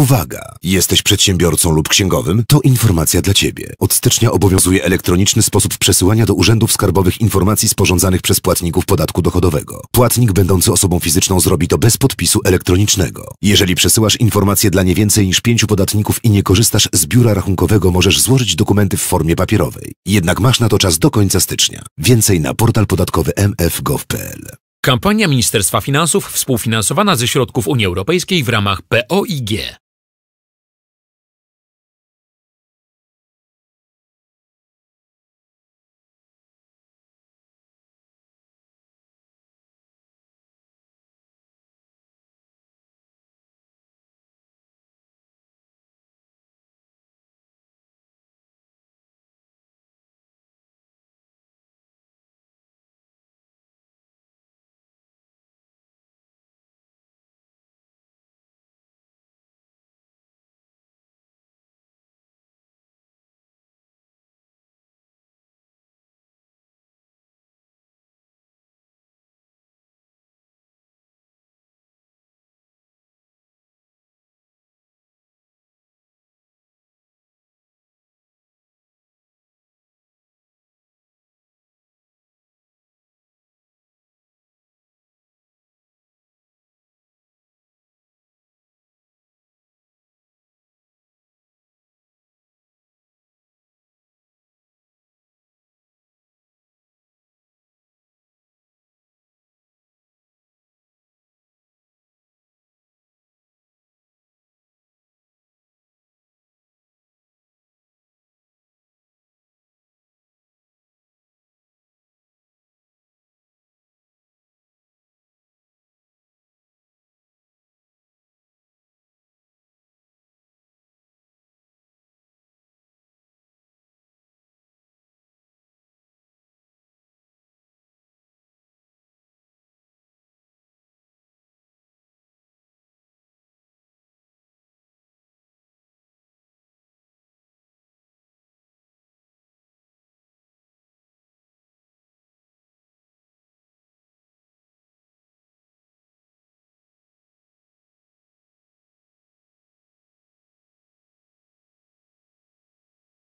Uwaga! Jesteś przedsiębiorcą lub księgowym? To informacja dla Ciebie. Od stycznia obowiązuje elektroniczny sposób przesyłania do urzędów skarbowych informacji sporządzanych przez płatników podatku dochodowego. Płatnik będący osobą fizyczną zrobi to bez podpisu elektronicznego. Jeżeli przesyłasz informacje dla nie więcej niż pięciu podatników i nie korzystasz z biura rachunkowego, możesz złożyć dokumenty w formie papierowej. Jednak masz na to czas do końca stycznia. Więcej na portal podatkowy mf.gov.pl. Kampania Ministerstwa Finansów współfinansowana ze środków Unii Europejskiej w ramach POIG.